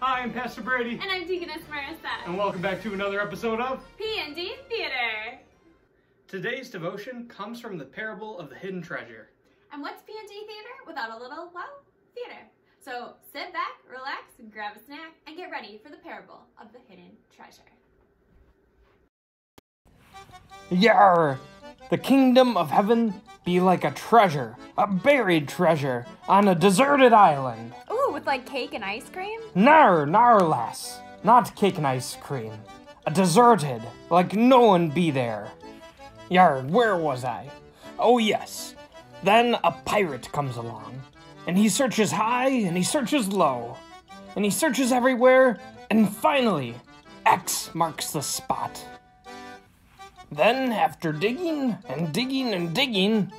Hi, I'm Pastor Brady, And I'm Deaconess Marissa. and welcome back to another episode of P&D Theater. Today's devotion comes from the parable of the hidden treasure. And what's P&D Theater without a little, well, theater? So sit back, relax, grab a snack, and get ready for the parable of the hidden treasure. Yar! The kingdom of heaven be like a treasure, a buried treasure, on a deserted island. Ooh, with like cake and ice cream? Nar, nar, lass. Not cake and ice cream. A deserted, like no one be there. Yar, where was I? Oh, yes. Then a pirate comes along, and he searches high and he searches low, and he searches everywhere, and finally, X marks the spot. Then, after digging and digging and digging,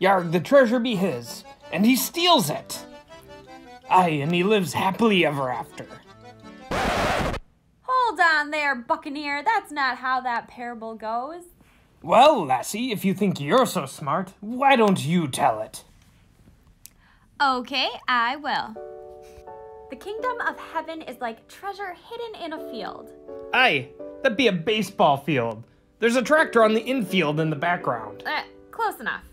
Yarg, the treasure be his, and he steals it. Aye, and he lives happily ever after. Hold on there, Buccaneer. That's not how that parable goes. Well, lassie, if you think you're so smart, why don't you tell it? Okay, I will. The kingdom of heaven is like treasure hidden in a field. Aye, that'd be a baseball field. There's a tractor on the infield in the background. Eh, close enough.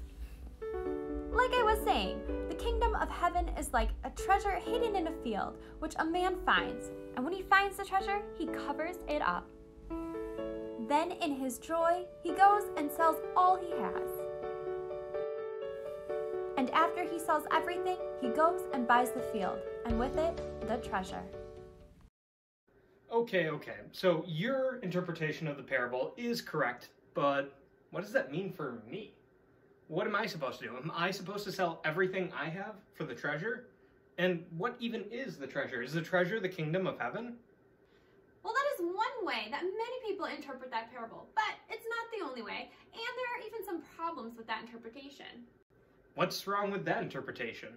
Like I was saying, the kingdom of heaven is like a treasure hidden in a field, which a man finds. And when he finds the treasure, he covers it up. Then, in his joy, he goes and sells all he has. And after he sells everything, he goes and buys the field, and with it, the treasure. Okay, okay, so your interpretation of the parable is correct, but what does that mean for me? What am I supposed to do? Am I supposed to sell everything I have for the treasure? And what even is the treasure? Is the treasure the kingdom of heaven? Well, that is one way that many people interpret that parable, but it's not the only way, and there are even some problems with that interpretation. What's wrong with that interpretation?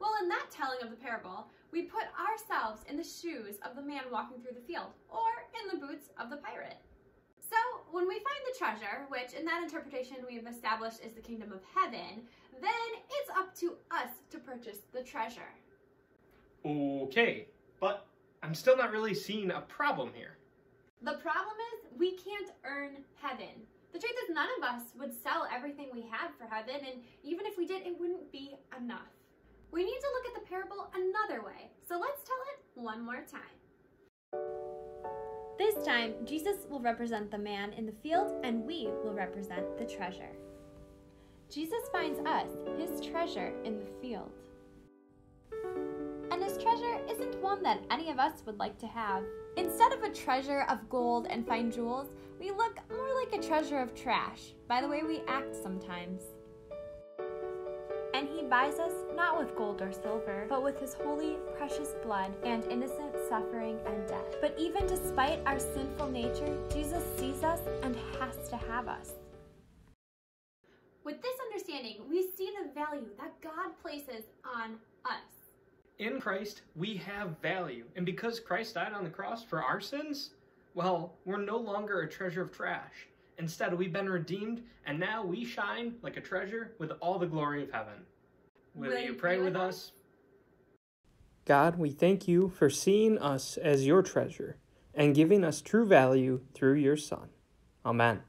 Well, in that telling of the parable, we put ourselves in the shoes of the man walking through the field, or in the boots of the pirate. When we find the treasure, which in that interpretation we have established is the kingdom of heaven, then it's up to us to purchase the treasure. Okay, but I'm still not really seeing a problem here. The problem is we can't earn heaven. The truth is none of us would sell everything we had for heaven, and even if we did, it wouldn't be enough. We need to look at the parable another way, so let's tell it one more time. This time, Jesus will represent the man in the field, and we will represent the treasure. Jesus finds us, his treasure, in the field. And his treasure isn't one that any of us would like to have. Instead of a treasure of gold and fine jewels, we look more like a treasure of trash by the way we act sometimes. And he buys us not with gold or silver, but with his holy, precious blood and innocent suffering and death. But even despite our sinful nature, Jesus sees us and has to have us. With this understanding, we see the value that God places on us. In Christ, we have value, and because Christ died on the cross for our sins, well, we're no longer a treasure of trash. Instead, we've been redeemed, and now we shine like a treasure with all the glory of heaven. Will, Will you you pray pray with with us? God, we thank you for seeing us as your treasure and giving us true value through your Son. Amen.